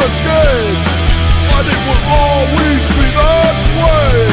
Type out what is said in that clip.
such games. I think we'll always be that way.